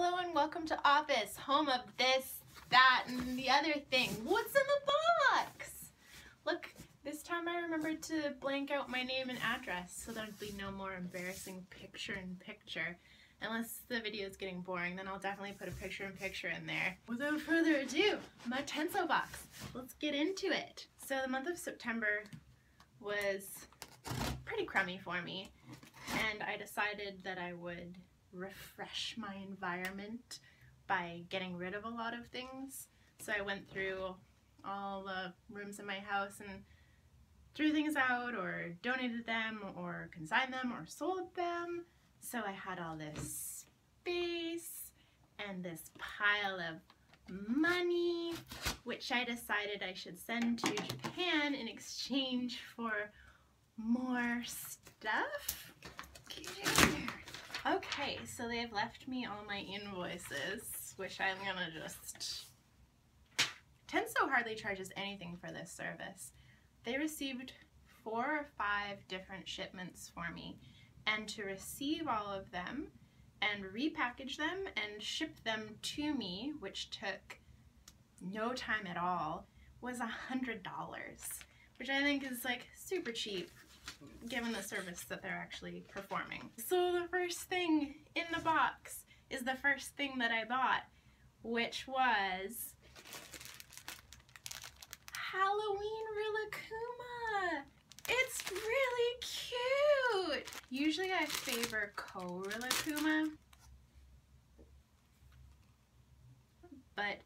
Hello and welcome to Office, home of this, that, and the other thing. What's in the box? Look, this time I remembered to blank out my name and address so there'd be no more embarrassing picture-in-picture. Unless the video is getting boring, then I'll definitely put a picture-in-picture -in, there. Without further ado, my Tenso box. Let's get into it. So the month of September was pretty crummy for me, and I decided that I would refresh my environment by getting rid of a lot of things. So I went through all the rooms in my house and threw things out or donated them or consigned them or sold them. So I had all this space and this pile of money, which I decided I should send to Japan in exchange for more stuff. Okay, so they've left me all my invoices, which I'm gonna just... Tenso hardly charges anything for this service. They received four or five different shipments for me, and to receive all of them and repackage them and ship them to me, which took no time at all, was a hundred dollars, which I think is like super cheap given the service that they're actually performing. So the first thing in the box is the first thing that I bought, which was Halloween Rilakkuma. It's really cute. Usually I favor Korilakkuma, but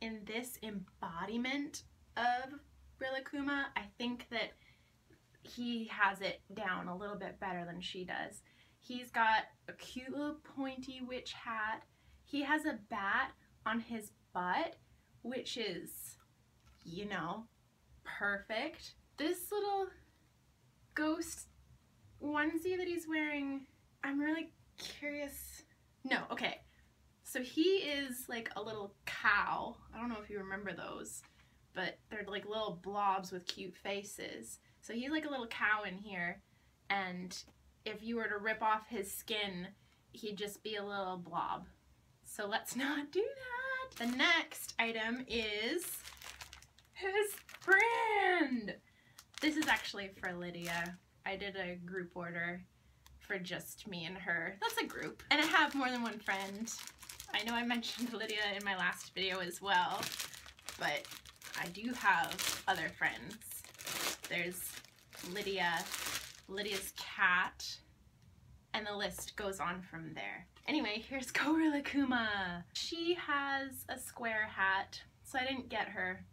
in this embodiment of Rilakkuma, I think that he has it down a little bit better than she does. He's got a cute little pointy witch hat. He has a bat on his butt, which is, you know, perfect. This little ghost onesie that he's wearing, I'm really curious. No, okay. So he is like a little cow. I don't know if you remember those, but they're like little blobs with cute faces. So he's like a little cow in here, and if you were to rip off his skin, he'd just be a little blob. So let's not do that. The next item is his brand. This is actually for Lydia. I did a group order for just me and her. That's a group. And I have more than one friend. I know I mentioned Lydia in my last video as well, but I do have other friends. There's Lydia, Lydia's cat, and the list goes on from there. Anyway, here's Korilakkuma. She has a square hat, so I didn't get her.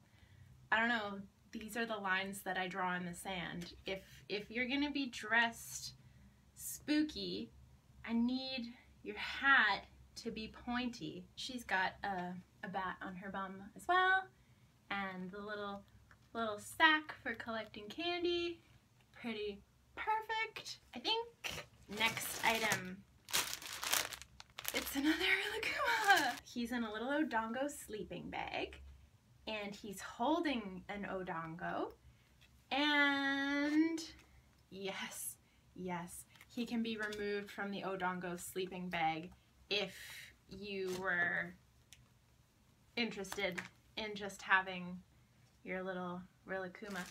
I don't know, these are the lines that I draw in the sand. If, if you're gonna be dressed spooky, I need your hat to be pointy. She's got a, a bat on her bum as well, and the little little sack for collecting candy pretty perfect. I think next item, it's another Rilakkuma. He's in a little Odango sleeping bag and he's holding an Odango and yes, yes, he can be removed from the Odango sleeping bag if you were interested in just having your little Rilakkuma.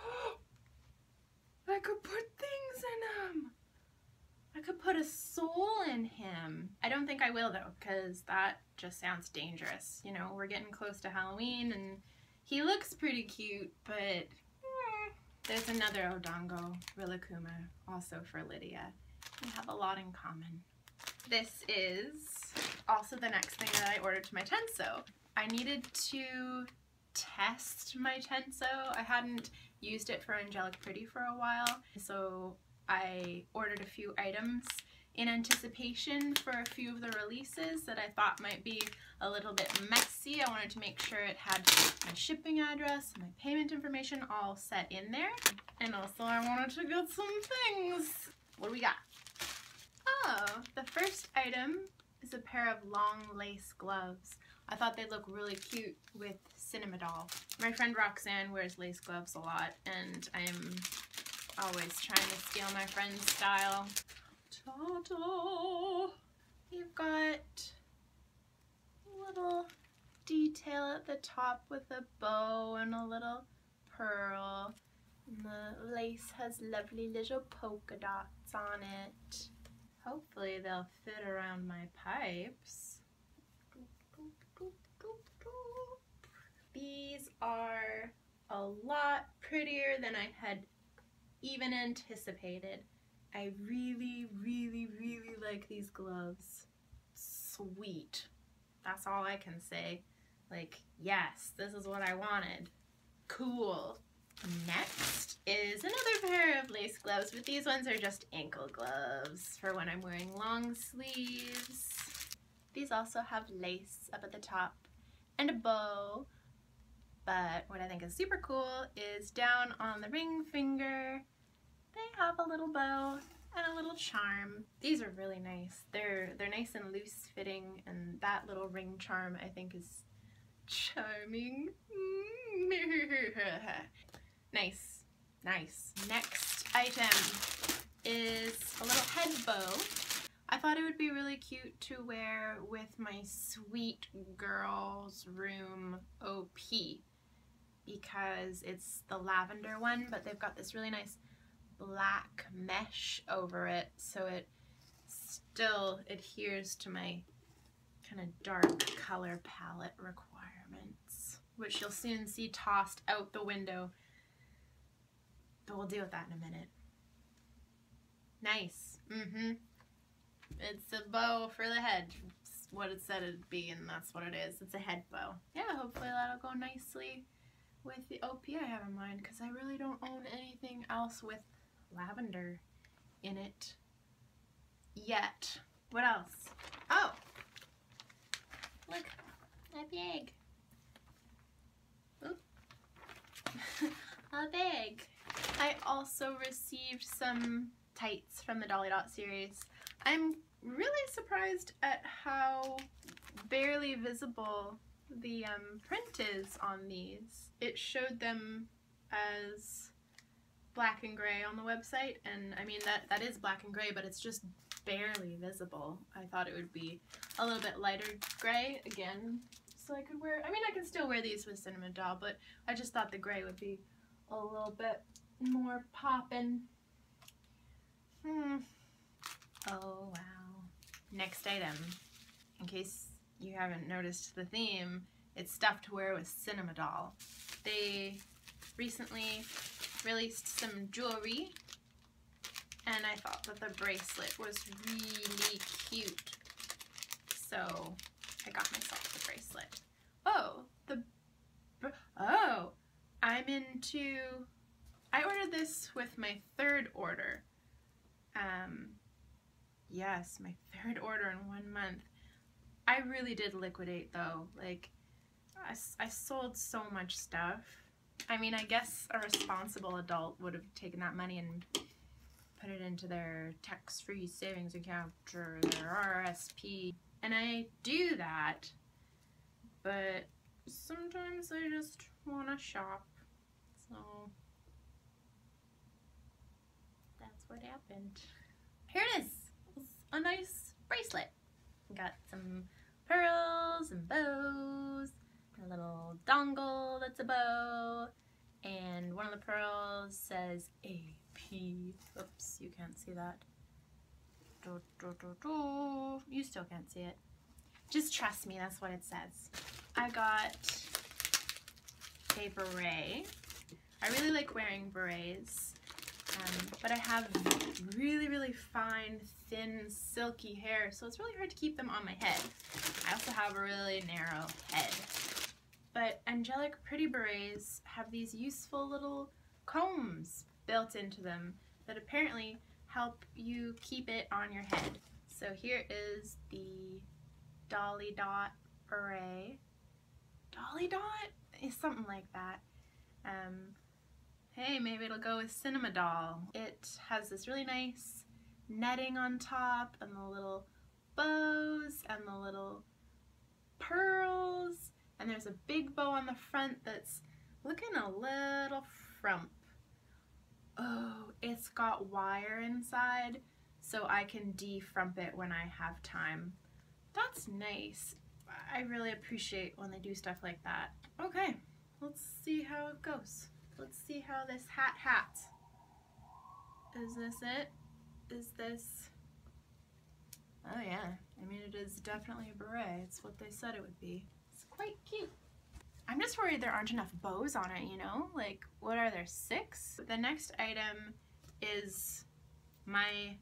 Oh, I could put things in him. I could put a soul in him. I don't think I will though, because that just sounds dangerous. You know, we're getting close to Halloween and he looks pretty cute, but eh, there's another Odango Rilakkuma, also for Lydia. We have a lot in common. This is also the next thing that I ordered to my Tenso. I needed to test my Tenso. I hadn't used it for Angelic Pretty for a while, so I ordered a few items in anticipation for a few of the releases that I thought might be a little bit messy. I wanted to make sure it had my shipping address, my payment information all set in there. And also I wanted to get some things. What do we got? Oh, the first item is a pair of long lace gloves. I thought they'd look really cute with Cinema Doll. My friend Roxanne wears lace gloves a lot, and I'm always trying to steal my friend's style. Ta-da! You've got a little detail at the top with a bow and a little pearl. And the lace has lovely little polka dots on it. Hopefully they'll fit around my pipes. These are a lot prettier than I had even anticipated. I really, really, really like these gloves. Sweet. That's all I can say. Like, yes, this is what I wanted. Cool. Next is another pair of lace gloves, but these ones are just ankle gloves for when I'm wearing long sleeves. These also have lace up at the top and a bow, but what I think is super cool is down on the ring finger, they have a little bow and a little charm. These are really nice. They're they're nice and loose fitting and that little ring charm I think is charming. nice, nice. Next item is a little head bow. I thought it would be really cute to wear with my sweet girls room OP because it's the lavender one but they've got this really nice black mesh over it so it still adheres to my kind of dark color palette requirements which you'll soon see tossed out the window. But we'll deal with that in a minute. Nice. Mm-hmm. It's a bow for the head. It's what it said it'd be and that's what it is. It's a head bow. Yeah hopefully that'll go nicely with the OP I have in mind because I really don't own anything else with lavender in it yet. What else? Oh, look, a bag. Oop. a bag. I also received some tights from the Dolly Dot series. I'm really surprised at how barely visible the um, print is on these. It showed them as black and gray on the website and I mean that that is black and gray but it's just barely visible. I thought it would be a little bit lighter gray again so I could wear I mean I can still wear these with Cinema Doll but I just thought the gray would be a little bit more poppin'. Hmm. Oh wow. Next item. In case you haven't noticed the theme, it's stuff to wear with Cinema Doll. They recently released some jewelry and I thought that the bracelet was really cute. So I got myself the bracelet. Oh, the, oh, I'm into, I ordered this with my third order. Um, yes, my third order in one month. I really did liquidate though. Like, I, I sold so much stuff I mean, I guess a responsible adult would have taken that money and put it into their tax-free savings account or their RSP. And I do that, but sometimes I just want to shop. So that's what happened. Here it is. It's a nice bracelet. Got some pearls and bows a little dongle that's a bow, and one of the pearls says AP. Oops, you can't see that. Do, do, do, you still can't see it. Just trust me, that's what it says. I got a beret. I really like wearing berets, um, but I have really, really fine, thin, silky hair, so it's really hard to keep them on my head. I also have a really narrow head. But angelic pretty berets have these useful little combs built into them that apparently help you keep it on your head. So here is the Dolly Dot beret. Dolly Dot? Is something like that. Um, hey, maybe it'll go with Cinema Doll. It has this really nice netting on top and the little bows and the little pearls and there's a big bow on the front that's looking a little frump. Oh, it's got wire inside, so I can defrump it when I have time. That's nice. I really appreciate when they do stuff like that. Okay, let's see how it goes. Let's see how this hat hats. Is this it? Is this... Oh yeah, it is definitely a beret. It's what they said it would be. It's quite cute. I'm just worried there aren't enough bows on it, you know? Like, what are there, six? The next item is my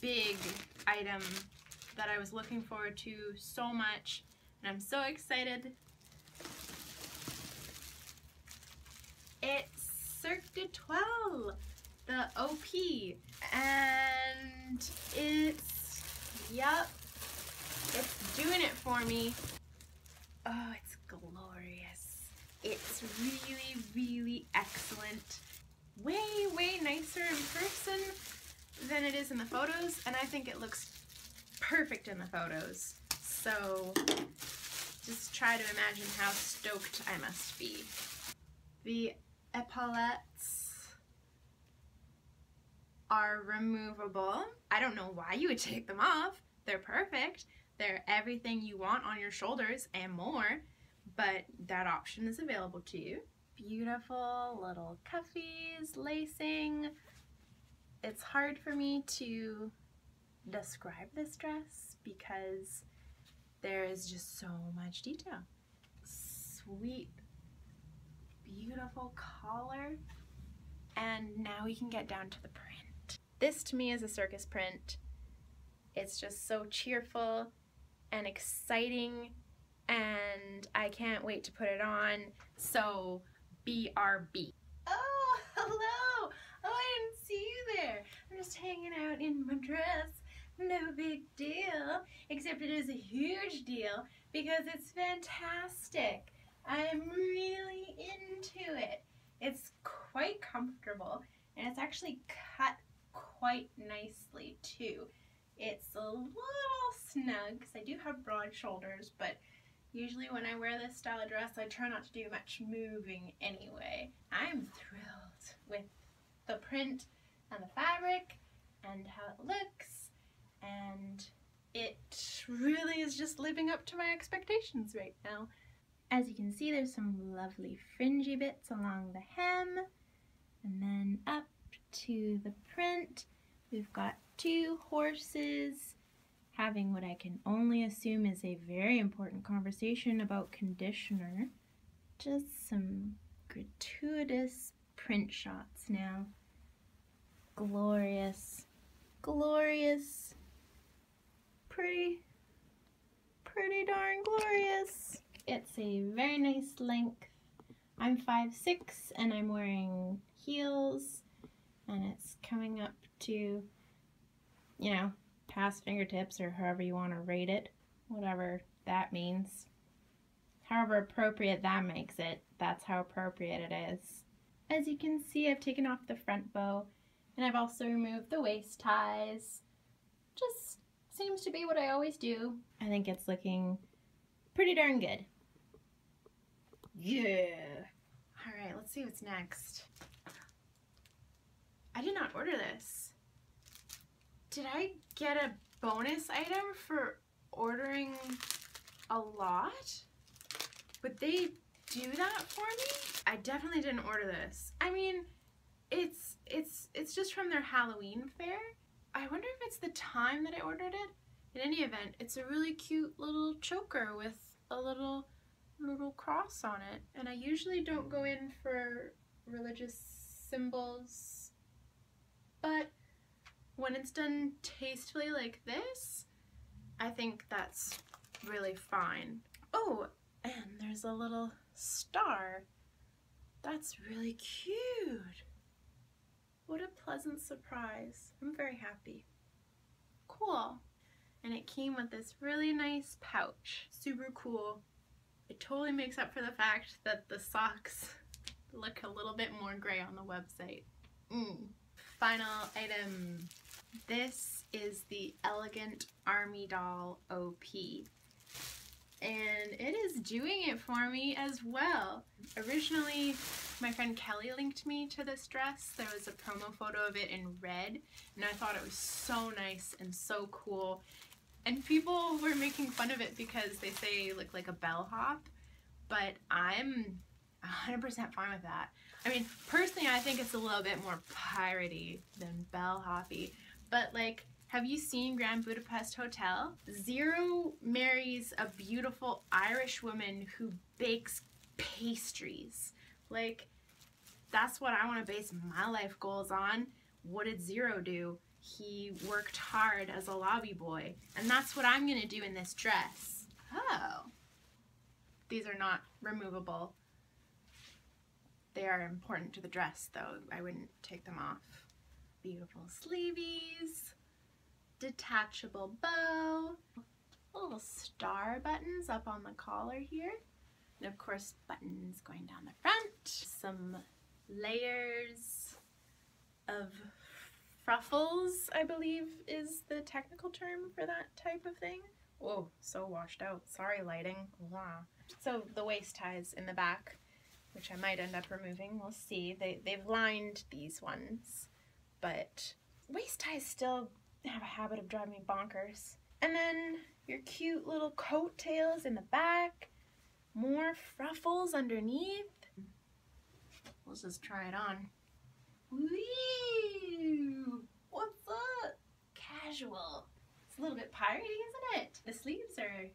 big item that I was looking forward to so much, and I'm so excited. It's Cirque du Toile, the OP, and it's, yep, it's doing it for me. Oh, it's glorious. It's really, really excellent. Way, way nicer in person than it is in the photos, and I think it looks perfect in the photos. So just try to imagine how stoked I must be. The epaulettes are removable. I don't know why you would take them off. They're perfect. They're everything you want on your shoulders and more, but that option is available to you. Beautiful little cuffies, lacing. It's hard for me to describe this dress because there is just so much detail. Sweet, beautiful collar. And now we can get down to the print. This to me is a circus print. It's just so cheerful and exciting and I can't wait to put it on. So BRB. Oh, hello! Oh, I didn't see you there. I'm just hanging out in my dress no big deal, except it is a huge deal because it's fantastic. I'm really into it. It's quite comfortable and it's actually cut quite nicely too. It's a little snug because I do have broad shoulders, but usually when I wear this style of dress, I try not to do much moving anyway. I'm thrilled with the print and the fabric and how it looks and it really is just living up to my expectations right now. As you can see, there's some lovely fringy bits along the hem, and then up to the print, we've got two horses having what I can only assume is a very important conversation about conditioner. Just some gratuitous print shots now. Glorious, glorious pretty, pretty darn glorious. It's a very nice length. I'm 5'6", and I'm wearing heels, and it's coming up to, you know, past fingertips, or however you want to rate it, whatever that means. However appropriate that makes it, that's how appropriate it is. As you can see, I've taken off the front bow, and I've also removed the waist ties. Just seems to be what I always do. I think it's looking pretty darn good. Yeah. All right, let's see what's next. Order this. Did I get a bonus item for ordering a lot? Would they do that for me? I definitely didn't order this. I mean, it's it's it's just from their Halloween fair. I wonder if it's the time that I ordered it. In any event, it's a really cute little choker with a little little cross on it. And I usually don't go in for religious symbols, but when it's done tastefully like this, I think that's really fine. Oh, and there's a little star. That's really cute. What a pleasant surprise. I'm very happy. Cool. And it came with this really nice pouch. Super cool. It totally makes up for the fact that the socks look a little bit more gray on the website. Mm. Final item. This is the Elegant Army Doll OP. and it is doing it for me as well. Originally, my friend Kelly linked me to this dress. There was a promo photo of it in red, and I thought it was so nice and so cool. And people were making fun of it because they say look like a bellhop, but I'm 100% fine with that. I mean, personally, I think it's a little bit more piratey than bellhoppy, but like, have you seen Grand Budapest Hotel? Zero marries a beautiful Irish woman who bakes pastries. Like, that's what I want to base my life goals on. What did Zero do? He worked hard as a lobby boy. And that's what I'm going to do in this dress. Oh. These are not removable. They are important to the dress, though. I wouldn't take them off. Beautiful sleeveys detachable bow, little star buttons up on the collar here, and of course buttons going down the front, some layers of ruffles, I believe is the technical term for that type of thing. Whoa, so washed out. Sorry, lighting. Wow. So the waist ties in the back, which I might end up removing. We'll see. They, they've lined these ones, but waist ties still have a habit of driving me bonkers. And then your cute little coattails in the back, more fruffles underneath. Let's just try it on. Woo! What's up? Casual. It's a little bit piratey, isn't it? The sleeves are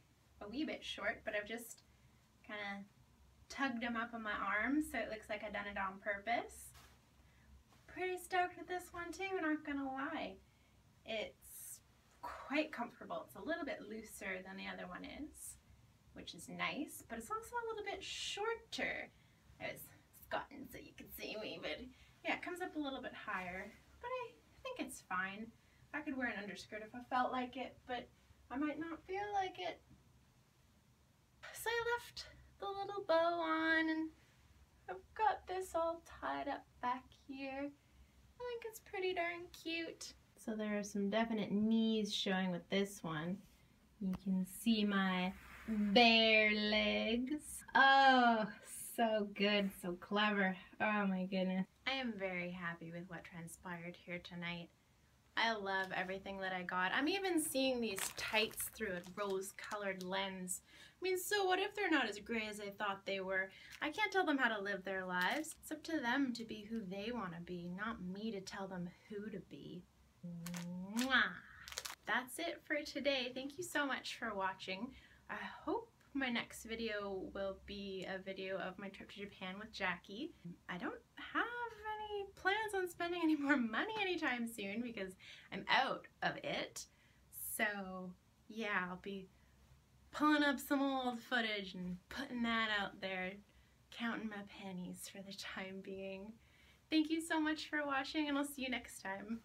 a wee bit short, but I've just kind of tugged them up on my arms so it looks like I've done it on purpose. Pretty stoked with this one too, not gonna lie. It's quite comfortable. It's a little bit looser than the other one is, which is nice, but it's also a little bit shorter. I was so you can see me, but yeah, it comes up a little bit higher, but I think it's fine. I could wear an underskirt if I felt like it, but I might not feel like it. So I left bow on and I've got this all tied up back here. I think it's pretty darn cute. So there are some definite knees showing with this one. You can see my bare legs. Oh, so good, so clever. Oh my goodness. I am very happy with what transpired here tonight. I love everything that I got. I'm even seeing these tights through a rose-colored lens. I mean, so what if they're not as gray as I thought they were? I can't tell them how to live their lives. It's up to them to be who they want to be, not me to tell them who to be. Mwah. That's it for today. Thank you so much for watching. I hope my next video will be a video of my trip to Japan with Jackie. I don't have any plans on spending any more money anytime soon because I'm out of it. So yeah, I'll be pulling up some old footage and putting that out there, counting my pennies for the time being. Thank you so much for watching and I'll see you next time.